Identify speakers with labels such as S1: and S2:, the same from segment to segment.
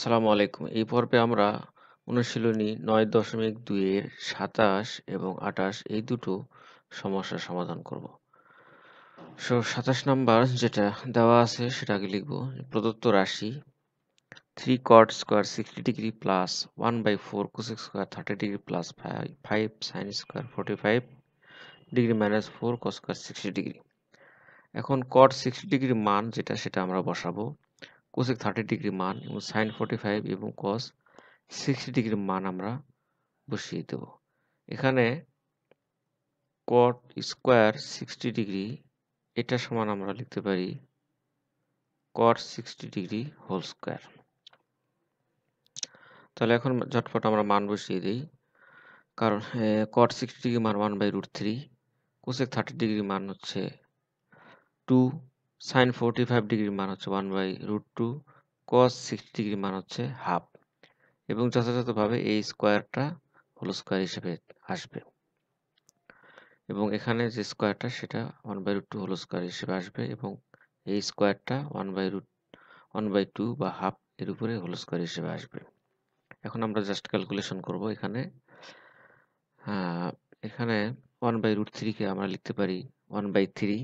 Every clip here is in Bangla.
S1: আসসালামু আলাইকুম। এই পর্বে আমরা অনুশীলনী ৯.২ এর ২৭ এবং ২৮ এই দুটো সমস্যার সমাধান করব। সো ২৭ নাম্বার যেটা দেওয়া আছে সেটা আগে লিখব। প্রদত্ত রাশি 3 cot square 60 degree plus 1/4 cosec square 30 degree plus 5 square square 45 degree minus 4 cos square 60 degree. এখন cot 60 ডিগ্রির মান যেটা সেটা আমরা বসাবো। কোসেক থার্টি ডিগ্রি মান এবং সাইন ফোর্টি ফাইভ এবং কস সিক্সটি ডিগ্রি মান আমরা বসিয়ে দেব। এখানে কট স্কোয়ার সিক্সটি ডিগ্রি এটা সমান আমরা লিখতে পারি cot sixty degree whole square তাহলে এখন ঝটপট আমরা মান বসিয়ে দিই। কারণ কট সিক্সটি ডিগ্রি মান one by root three cosec thirty degree মান হচ্ছে টু সাইন ফোরটি ফাইভ ডিগ্রির মান হচ্ছে one by root two cos sixty degree মান হচ্ছে হাফ এবং যথাযথভাবে এই স্কোয়ারটা হোল স্কোয়ার হিসেবে আসবে এবং এখানে যে স্কোয়ারটা সেটা one by root two whole square হিসেবে আসবে এবং এই স্কোয়ারটা one by root one by two বা হাফ এর উপরে হোল স্কোয়ার হিসেবে আসবে। এখন আমরা জাস্ট ক্যালকুলেশন করব এখানে। এখানে ওয়ান বাই রুট থ্রিকে আমরা লিখতে পারি ওয়ান বাই থ্রি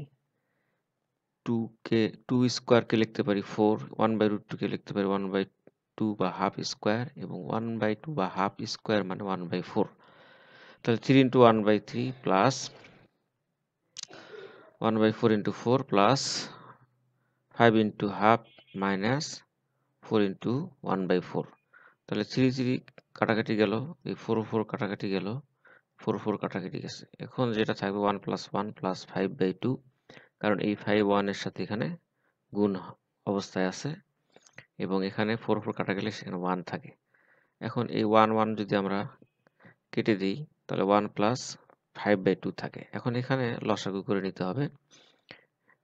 S1: টু কে টু স্কোয়ারকে লিখতে পারি ফোর ওয়ান বাই রুট টুকে লিখতে পারি ওয়ান বাই টু বা হাফ স্কোয়ার এবং ওয়ান বাই টু বা হাফ স্কোয়ার মানে ওয়ান বাই ফোর তাহলে three into one by three plus one by four into four plus five into half minus four into one by four তাহলে থ্রি থ্রি কাটাকাটি গেল, এই ফোর ফোর কাটাকাটি গেল ফোর ফোর কাটাকাটি গেছে। এখন যেটা থাকবে one plus one plus five by two কারণ এই ফাইভ ওয়ানের সাথে এখানে গুণ অবস্থায় আছে এবং এখানে ফোর ফোর কাটা গেলে সেখানে ওয়ান থাকে। এখন এই ওয়ান ওয়ান যদি আমরা কেটে দিই, তাহলে one plus five by two থাকে। এখন এখানে লসাগু করে নিতে হবে,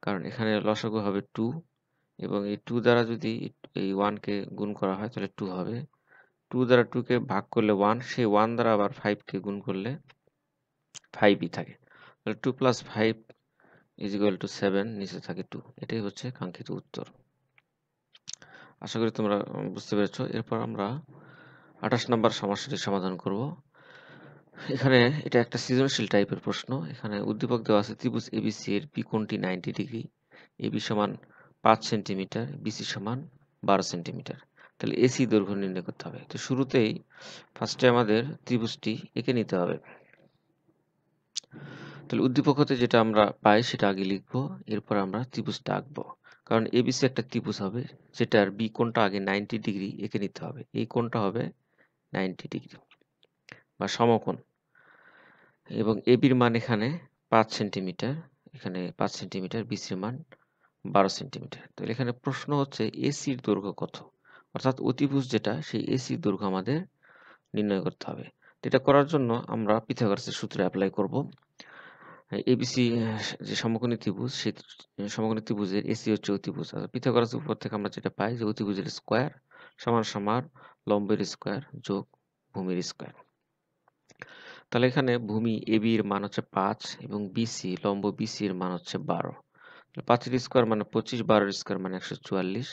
S1: কারণ এখানে লসাগু হবে টু এবং এই টু দ্বারা যদি এই ওয়ানকে গুণ করা হয়, তাহলে টু হবে। টু দ্বারা টুকে ভাগ করলে ওয়ান সেই ওয়ান দ্বারা আবার ফাইভকে গুণ করলে ফাইভই থাকে। তাহলে two plus five is equal to seven নিচে থাকে টু এটাই হচ্ছে কাঙ্ক্ষিত উত্তর। আশা করি তোমরা বুঝতে পেরেছ। এরপর আমরা আঠাশ নম্বর সমস্যাটি সমাধান করব। এখানে এটা একটা সৃজনশীল টাইপের প্রশ্ন। এখানে উদ্দীপক দেওয়া আছে ত্রিভুজ এবিসি এর পি কোণটি নাইনটি ডিগ্রি? এবি সমান পাঁচ সেন্টিমিটার বিসি সমান বারো সেন্টিমিটার। তাহলে এসি দৈর্ঘ্য নির্ণয় করতে হবে। তো শুরুতেই ফার্স্টে আমাদের ত্রিভুজটি এঁকে নিতে হবে। তাহলে উদ্দীপক হতে যেটা আমরা পাই সেটা আগে লিখব, এরপর আমরা ত্রিভুজটা আঁকবো। কারণ এবিসি একটা ত্রিভুজ হবে যেটার বি কোণটা আগে নাইনটি ডিগ্রি এঁকে নিতে হবে। এই কোণটা হবে নাইনটি ডিগ্রি বা সমকোণ। এবং এবির মান এখানে পাঁচ সেন্টিমিটার এখানে পাঁচ সেন্টিমিটার বিসির মান বারো সেন্টিমিটার তো এখানে প্রশ্ন হচ্ছে এসির দৈর্ঘ্য কত? অর্থাৎ অতিভুজ যেটা, সেই এসির দৈর্ঘ্য আমাদের নির্ণয় করতে হবে। এটা করার জন্য আমরা পিথাগোরাসের সূত্র অ্যাপ্লাই করব। এবিসি যে সমকোণী ত্রিভুজ সেই সমকোণী ত্রিভুজের এসি হচ্ছে অতিভুজ। আর পিথাগোরাসের উপর থেকে আমরা যেটা পাই যে অতিভুজের স্কোয়ার সমান সমান লম্বের স্কোয়ার যোগ ভূমির স্কোয়ার তাহলে এখানে ভূমি এবি এর মান হচ্ছে পাঁচ এবং বিসি লম্ব বিসি এর মান হচ্ছে বারো। পাঁচের স্কোয়ার মানে পঁচিশ, বারোর স্কোয়ার মানে একশো চুয়াল্লিশ।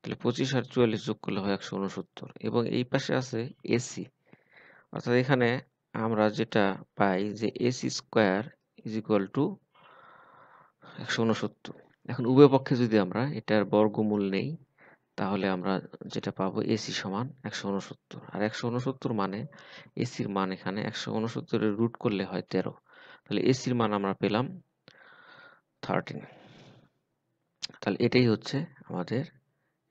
S1: তাহলে পঁচিশ আর চুয়াল্লিশ যোগ করলে হয় একশো উনসত্তর এবং এই পাশে আছে এসি অর্থাৎ এখানে আমরা যেটা পাই যে AC square is equal to একশো উনসত্তর। এখন উভয় পক্ষে যদি আমরা এটার বর্গমূল নেই, তাহলে আমরা যেটা পাবো এসি সমান একশো উনসত্তর। আর একশো উনসত্তর মানে এসির মান এখানে, একশো উনসত্তরের রুট করলে হয় তেরো। তাহলে এসির মান আমরা পেলাম থার্টিন তাহলে এটাই হচ্ছে আমাদের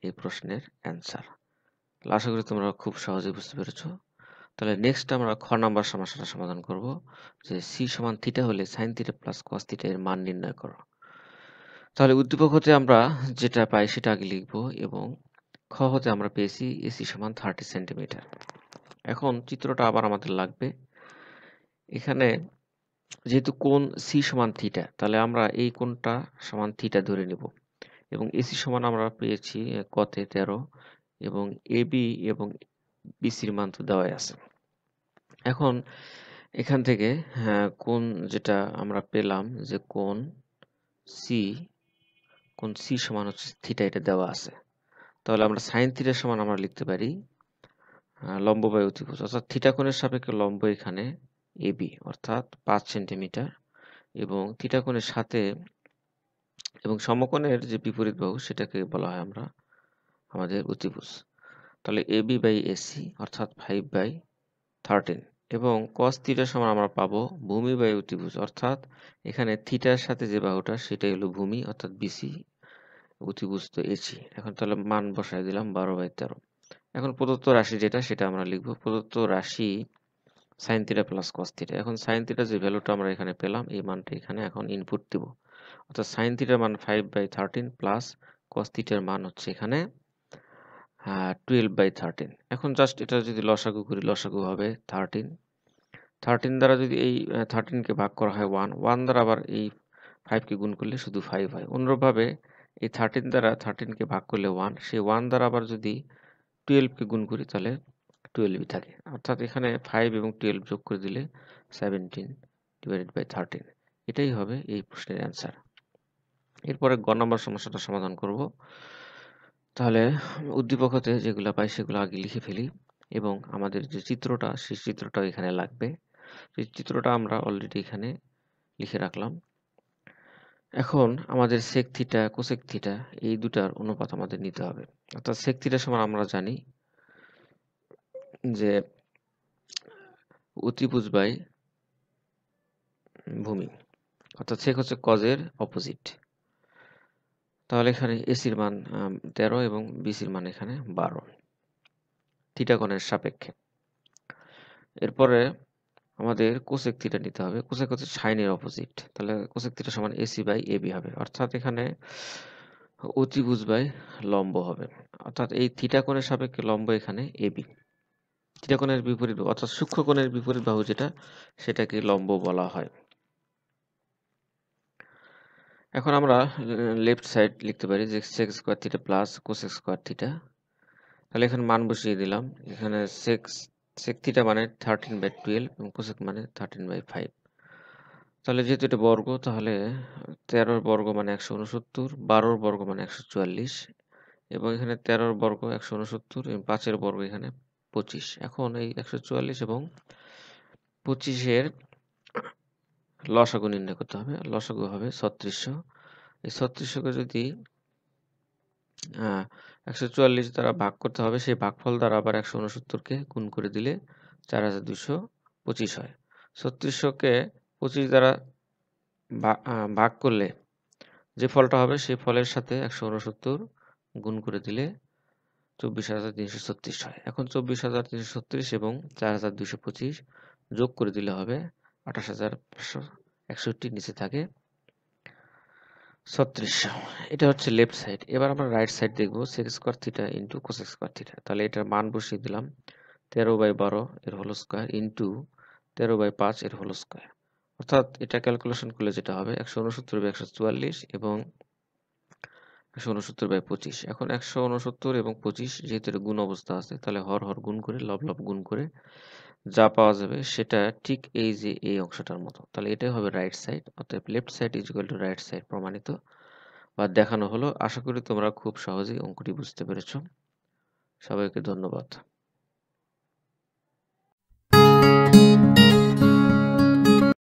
S1: এই প্রশ্নের অ্যান্সার আশা করি তোমরা খুব সহজে বুঝতে পেরেছ। তাহলে নেক্সট আমরা খ নাম্বার সমস্যাটা সমাধান করব, যে সি সমান থিটা হলে sine theta plus cos theta এর মান নির্ণয় করো। তাহলে উদ্দীপক হতে আমরা যেটা পাই সেটা আগে লিখব এবং খ হতে আমরা পেয়েছি এসি সমান থার্টি সেন্টিমিটার এখন চিত্রটা আবার আমাদের লাগবে। এখানে যেহেতু কোন সি সমান থিটা তাহলে আমরা এই কোনটা সমান থিটা ধরে নেব এবং এসি সমান আমরা পেয়েছি কতে তেরো এবং এবি এবং বিসির মান তো দেওয়াই আছে। এখন এখান থেকে হ্যাঁ, কোন যেটা আমরা পেলাম যে কোন সি কোন সি সমান হচ্ছে থিটা এটা দেওয়া আছে। তাহলে আমরা সাইন থিটার সমান আমরা লিখতে পারি লম্ব বাই অতিভুজ। অর্থাৎ থিটা কোণের সাপেক্ষে লম্ব এখানে এবি অর্থাৎ পাঁচ সেন্টিমিটার এবং থিটা কোণের সাথে এবং সমকোণের যে বিপরীত বাহু সেটাকে বলা হয় আমরা আমাদের অতিভুজ। তাহলে এবি বাই এসি অর্থাৎ ফাইভ বাই থার্টিন এবং কস থিটার সমান আমরা পাবো ভূমি বাই অতিভুজ অর্থাৎ এখানে থিটার সাথে যে বাহুটা, সেটাই হলো ভূমি, অর্থাৎ বিসি অতিভুজ তো এসি এখন তাহলে মান বসায় দিলাম বারো বাই তেরো। এখন প্রদত্ত রাশি যেটা, সেটা আমরা লিখব প্রদত্ত রাশি sine theta plus cos theta এখন সাইন থিটা যে ভ্যালুটা আমরা এখানে পেলাম, এই মানটা এখানে এখন ইনপুট দিব। অর্থাৎ সাইন থিটার মান five by thirteen plus cos থিটার মান হচ্ছে এখানে টুয়েলভ বাই থার্টিন এখন জাস্ট এটা যদি লসাগু করি, লসাগু হবে থার্টিন থার্টিন দ্বারা যদি এই থার্টিনকে ভাগ করা হয় ওয়ান ওয়ান দ্বারা আবার এই ফাইভকে গুণ করলে শুধু ফাইভ হয়। অনুরূপভাবে এই থার্টিন দ্বারা থার্টিনকে ভাগ করলে ওয়ান সেই ওয়ান দ্বারা আবার যদি টুয়েলভকে গুণ করি তাহলে টুয়েলভই থাকে। অর্থাৎ এখানে ফাইভ এবং টুয়েলভ যোগ করে দিলে সেভেন্টিন ডিভাইডেড বাই থার্টিন এটাই হবে এই প্রশ্নের অ্যান্সার এরপরে গ নম্বর সমস্যাটা সমাধান করব। তাহলে উদ্দীপক হতে যেগুলো পাই সেগুলো আগে লিখে ফেলি এবং আমাদের যে চিত্রটা, সেই চিত্রটা এখানে লাগবে। সেই চিত্রটা আমরা অলরেডি এখানে লিখে রাখলাম। এখন আমাদের সেক থিটা কোসেক থিটা এই দুটার অনুপাত আমাদের নিতে হবে। অর্থাৎ সেক থিটার সমান আমরা জানি যে অতিভুজ বাই ভূমি। অর্থাৎ সেক হচ্ছে কজের অপোজিট তাহলে এখানে এসির মান তেরো এবং বিসির মান এখানে বারো। থিটা কোণের সাপেক্ষে। এরপরে আমাদের কোসেক থিটা নিতে হবে। কোসেক হচ্ছে সাইনের অপোজিট তাহলে কোসেক থিটা সমান এসি বাই এবি হবে। অর্থাৎ এখানে অতিভুজ বাই লম্ব হবে। অর্থাৎ এই থিটা কোণের সাপেক্ষে লম্ব এখানে এবি থিটা কোণের বিপরীত, অর্থাৎ সূক্ষ্ম কোণের বিপরীত বাহু যেটা, সেটাকে লম্ব বলা হয়। এখন আমরা লেফট সাইড লিখতে পারি যে sec square theta plus cosec square theta তাহলে এখানে মান বসিয়ে দিলাম। এখানে সেক্স সেক থিটা মানে থার্টিন বাই টুয়েলভ এবং কোসেক মানে থার্টিন বাই ফাইভ তাহলে যেহেতু এটা বর্গ, তাহলে তেরোর বর্গ মানে একশো উনসত্তর বারোর বর্গ মানে একশো চুয়াল্লিশ এবং এখানে তেরোর বর্গ একশো উনসত্তর এবং পাঁচের বর্গ এখানে পঁচিশ। এখন এই একশো চুয়াল্লিশ এবং পঁচিশের লসাগু নির্ণয় করতে হবে। লসাগু হবে ছত্রিশশো। এই ছত্রিশশোকে যদি একশো চুয়াল্লিশ দ্বারা ভাগ করতে হবে, সেই ভাগফল দ্বারা আবার একশো উনসত্তরকে গুণ করে দিলে চার হাজার দুশো পঁচিশ হয়। ছত্রিশশোকে পঁচিশ দ্বারা ভাগ করলে যে ফলটা হবে, সেই ফলের সাথে একশো উনসত্তর গুণ করে দিলে চব্বিশ হাজার তিনশো ছত্রিশ হয়। এখন চব্বিশ হাজার তিনশো ছত্রিশ এবং চার হাজার দুশো পঁচিশ যোগ করে দিলে হবে আঠাশ হাজার পাঁচশো একষট্টি নিচে থাকে। ছত্রিশশো এটা হচ্ছে লেফট সাইড এবার আমরা রাইট সাইড দেখব sec square theta into cosec square theta তাহলে এটার মান বসিয়ে দিলাম, তেরো বাই বারো এর হোল স্কোয়ার ইন্টু তেরো বাই পাঁচ এর হোল স্কোয়ার অর্থাৎ এটা ক্যালকুলেশন করলে যেটা হবে, একশো উনসত্তর বাই একশো চুয়াল্লিশ এবং একশো উনসত্তর বাই পঁচিশ। এখন একশো উনসত্তর এবং পঁচিশ যেহেতু গুণ অবস্থা আছে, তাহলে হর হর গুণ করে, লব লব গুণ করে যা পাওয়া যাবে সেটা ঠিক এই যে এই অংশটার মতো। তাহলে এটাই হবে রাইট সাইড অর্থাৎ left side is equal to right side প্রমাণিত। বা দেখানো হলো। আশা করি তোমরা খুব সহজেই অঙ্কটি বুঝতে পেরেছ। সবাইকে ধন্যবাদ।